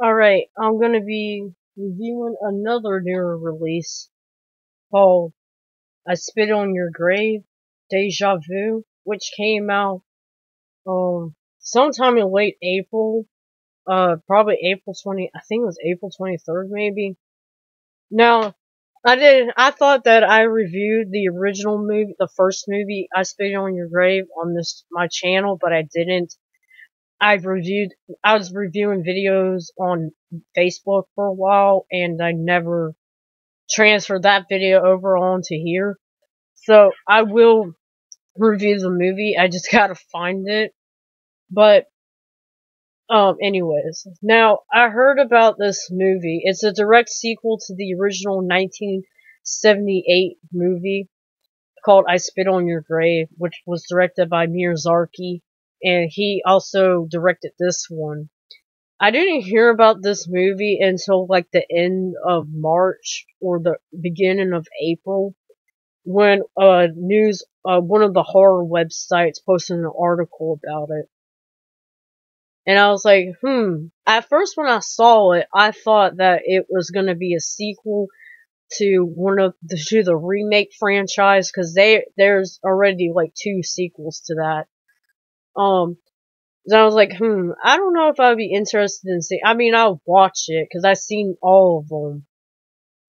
Alright, I'm gonna be reviewing another newer release called I Spit on Your Grave, Deja Vu, which came out um sometime in late April. Uh probably April twenty I think it was April twenty third maybe. Now I did I thought that I reviewed the original movie the first movie, I Spit on Your Grave on this my channel, but I didn't. I've reviewed, I was reviewing videos on Facebook for a while, and I never transferred that video over onto here. So I will review the movie. I just gotta find it. But, um, anyways. Now, I heard about this movie. It's a direct sequel to the original 1978 movie called I Spit on Your Grave, which was directed by Meir Zarchi and he also directed this one. I didn't hear about this movie until like the end of March or the beginning of April when uh news uh one of the horror websites posted an article about it. And I was like, hmm. At first when I saw it, I thought that it was gonna be a sequel to one of the to the remake franchise because they there's already like two sequels to that. Um, I was like, hmm, I don't know if I'd be interested in seeing. I mean, I'll watch it because I've seen all of them,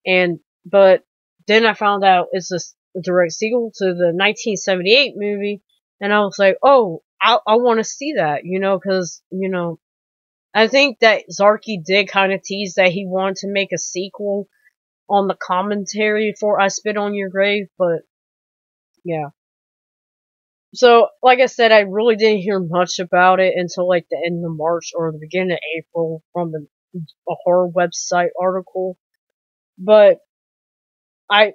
and but then I found out it's a, a direct sequel to the 1978 movie, and I was like, oh, I I want to see that, you know, because you know, I think that Zarchi did kind of tease that he wanted to make a sequel on the commentary for I Spit on Your Grave, but yeah. So, like I said, I really didn't hear much about it until like the end of March or the beginning of April from the, a horror website article. But I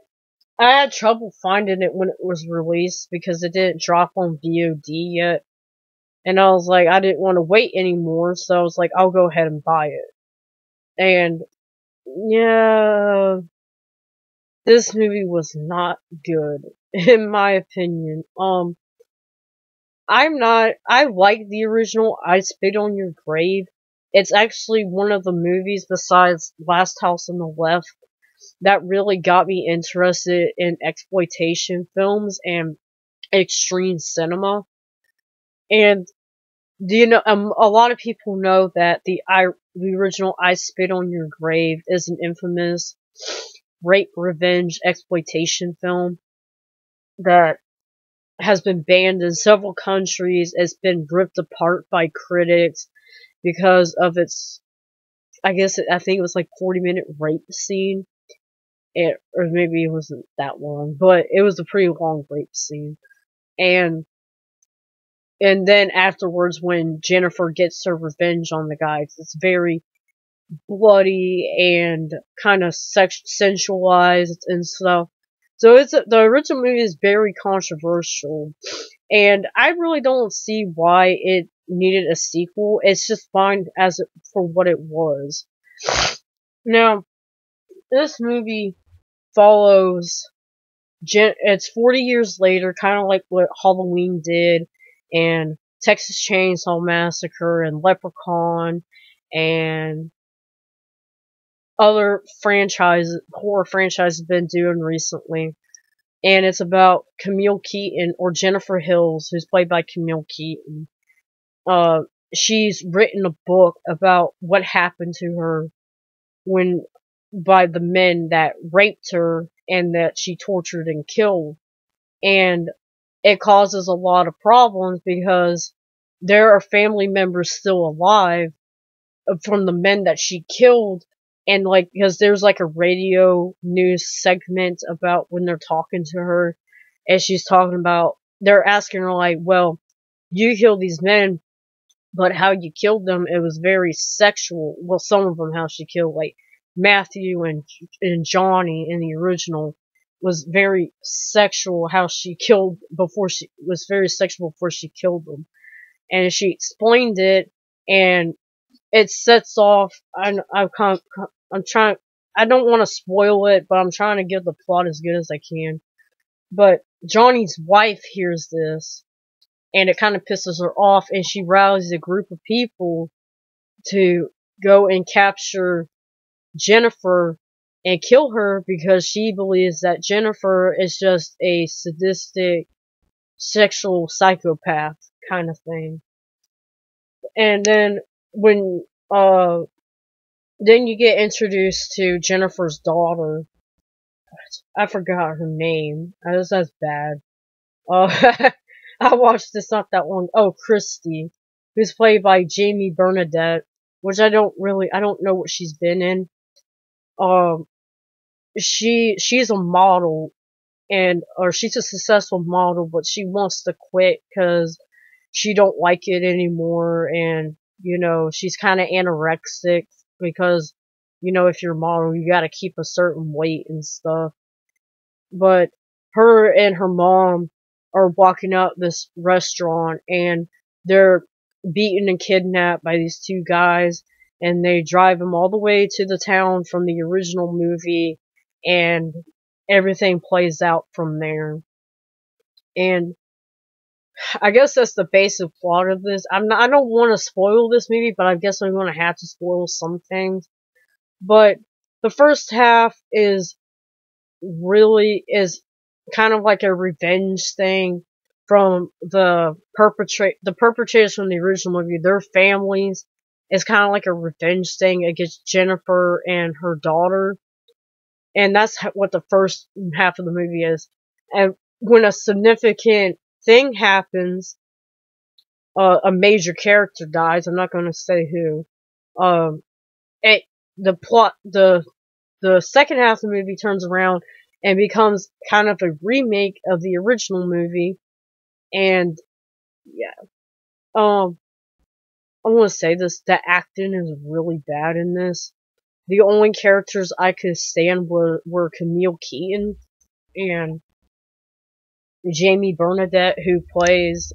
I had trouble finding it when it was released because it didn't drop on VOD yet. And I was like, I didn't want to wait anymore, so I was like, I'll go ahead and buy it. And yeah, this movie was not good, in my opinion. Um, I'm not, I like the original I Spit on Your Grave. It's actually one of the movies besides Last House on the Left that really got me interested in exploitation films and extreme cinema. And do you know, um, a lot of people know that the I, the original I Spit on Your Grave is an infamous rape revenge exploitation film that has been banned in several countries. It's been ripped apart by critics because of its, I guess, I think it was like 40 minute rape scene. It, or maybe it wasn't that long, but it was a pretty long rape scene. And, and then afterwards when Jennifer gets her revenge on the guys, it's very bloody and kind of sex- sensualized and stuff. So it's the original movie is very controversial, and I really don't see why it needed a sequel. It's just fine as for what it was. Now, this movie follows. it's 40 years later, kind of like what Halloween did, and Texas Chainsaw Massacre, and Leprechaun, and other franchise horror franchise has been doing recently. And it's about Camille Keaton or Jennifer Hills, who's played by Camille Keaton. Uh, she's written a book about what happened to her when by the men that raped her and that she tortured and killed. And it causes a lot of problems because there are family members still alive from the men that she killed and like because there's like a radio news segment about when they're talking to her and she's talking about they're asking her like well you killed these men but how you killed them it was very sexual well some of them how she killed like matthew and and johnny in the original was very sexual how she killed before she was very sexual before she killed them and she explained it and it sets off. I, I've of, I'm trying. I don't want to spoil it, but I'm trying to give the plot as good as I can. But Johnny's wife hears this, and it kind of pisses her off, and she rallies a group of people to go and capture Jennifer and kill her because she believes that Jennifer is just a sadistic sexual psychopath kind of thing. And then when uh then you get introduced to Jennifer's daughter. I forgot her name. I was that's bad. Uh I watched this not that long. Oh, Christy, who's played by Jamie Bernadette, which I don't really I don't know what she's been in. Um she she's a model and or she's a successful model but she wants to quit because she don't like it anymore and you know she's kind of anorexic because you know if you're a model you got to keep a certain weight and stuff but her and her mom are walking up this restaurant and they're beaten and kidnapped by these two guys and they drive them all the way to the town from the original movie and everything plays out from there. And I guess that's the basic plot of this. I'm not, I don't want to spoil this movie, but I guess I'm going to have to spoil some things. But the first half is really is kind of like a revenge thing from the perpetrate the perpetrators from the original movie. Their families is kind of like a revenge thing against Jennifer and her daughter and that's what the first half of the movie is. And when a significant thing happens, uh, a major character dies. I'm not going to say who. Um, it the plot the the second half of the movie turns around and becomes kind of a remake of the original movie, and yeah, um, I want to say this: the acting is really bad in this the only characters I could stand were, were Camille Keaton and Jamie Bernadette, who plays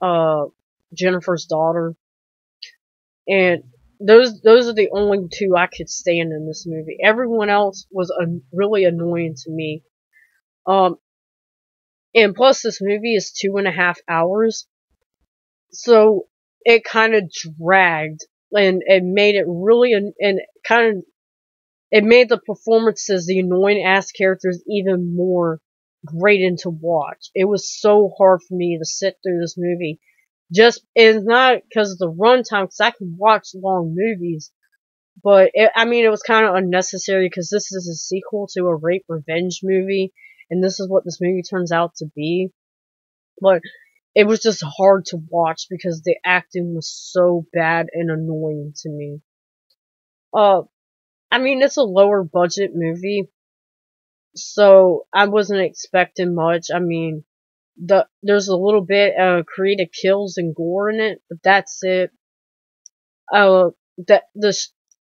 uh, Jennifer's daughter. And those those are the only two I could stand in this movie. Everyone else was really annoying to me. Um, and plus, this movie is two and a half hours, so it kind of dragged and it made it really and kind of it made the performances, the annoying ass characters, even more grating to watch. It was so hard for me to sit through this movie. Just it's not because of the runtime, because I can watch long movies, but it, I mean it was kind of unnecessary because this is a sequel to a rape revenge movie, and this is what this movie turns out to be. But it was just hard to watch because the acting was so bad and annoying to me. Uh, I mean, it's a lower budget movie, so I wasn't expecting much. I mean, the there's a little bit of creative kills and gore in it, but that's it. Uh, that the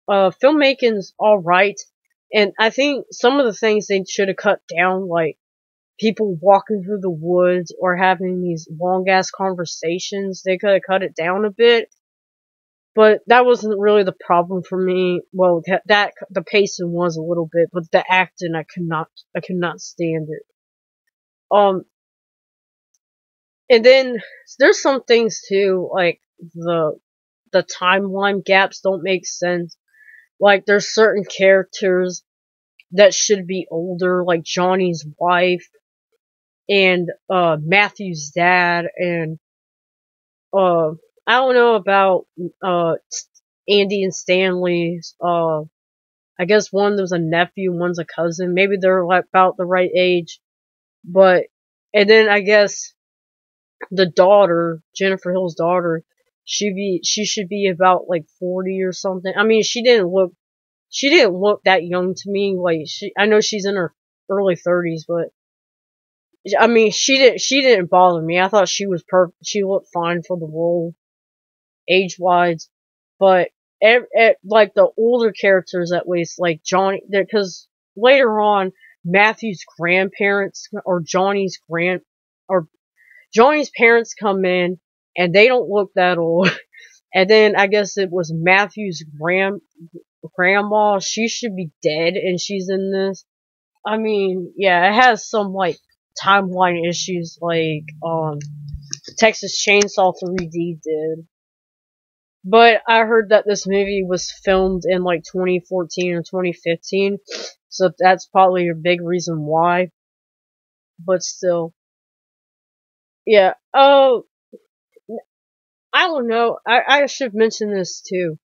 uh filmmaking's all right, and I think some of the things they should have cut down, like people walking through the woods or having these long ass conversations. They could have cut it down a bit. But that wasn't really the problem for me. Well, that, that the pacing was a little bit, but the acting I could not I could not stand it. Um, and then there's some things too, like the the timeline gaps don't make sense. Like there's certain characters that should be older, like Johnny's wife and uh Matthew's dad and uh I don't know about uh Andy and Stanley's uh I guess one was a nephew, one's a cousin. Maybe they're like about the right age. But and then I guess the daughter, Jennifer Hill's daughter, she be she should be about like 40 or something. I mean, she didn't look she didn't look that young to me. Like she I know she's in her early 30s, but I mean, she didn't. She didn't bother me. I thought she was perfect. She looked fine for the role, age wise. But like the older characters, at least, like Johnny, because later on, Matthew's grandparents or Johnny's grand or Johnny's parents come in and they don't look that old. and then I guess it was Matthew's grand grandma. She should be dead, and she's in this. I mean, yeah, it has some like timeline issues like um Texas Chainsaw 3D did. But I heard that this movie was filmed in like 2014 or 2015, so that's probably a big reason why. But still, yeah. Oh, I don't know. I I should mention this too.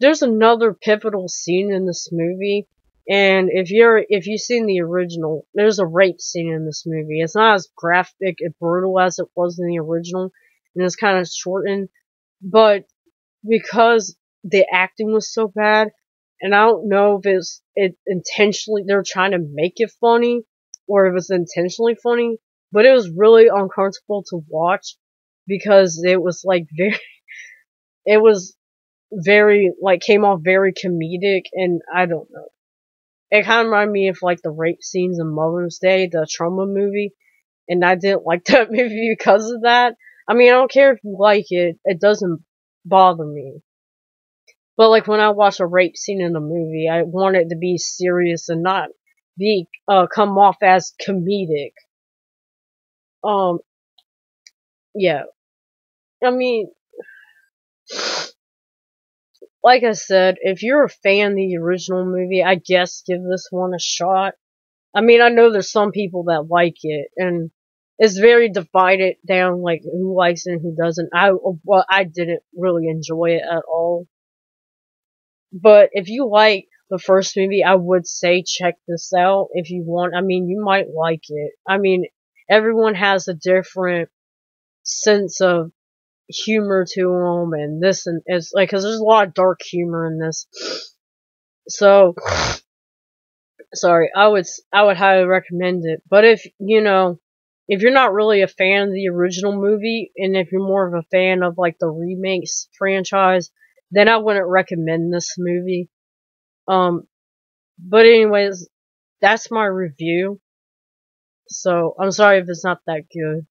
There's another pivotal scene in this movie, and if you're if you've seen the original, there's a rape scene in this movie. It's not as graphic and brutal as it was in the original, and it's kind of shortened, but because the acting was so bad, and I don't know if it's it intentionally they're trying to make it funny or if it's intentionally funny, but it was really uncomfortable to watch because it was like very it was very like came off very comedic and I don't know. It kind of reminded me of like the rape scenes in Mother's Day, the Troma movie, and I didn't like that movie because of that. I mean, I don't care if you like it; it doesn't bother me. But like when I watch a rape scene in a movie, I want it to be serious and not be uh come off as comedic. Um, yeah. I mean, like I said, if you're a fan of the original movie, I guess give this one a shot. I mean, I know there's some people that like it, and it's very divided down, like who likes it and who doesn't. I well, I didn't really enjoy it at all. But if you like the first movie, I would say check this out if you want. I mean, you might like it. I mean, everyone has a different sense of humor to them, and this and it's like because there's a lot of dark humor in this. So, sorry, I would I would highly recommend it. But if you know if you're not really a fan of the original movie, and if you're more of a fan of like the remakes franchise, then I wouldn't recommend this movie. Um, but anyways, that's my review. So I'm sorry if it's not that good.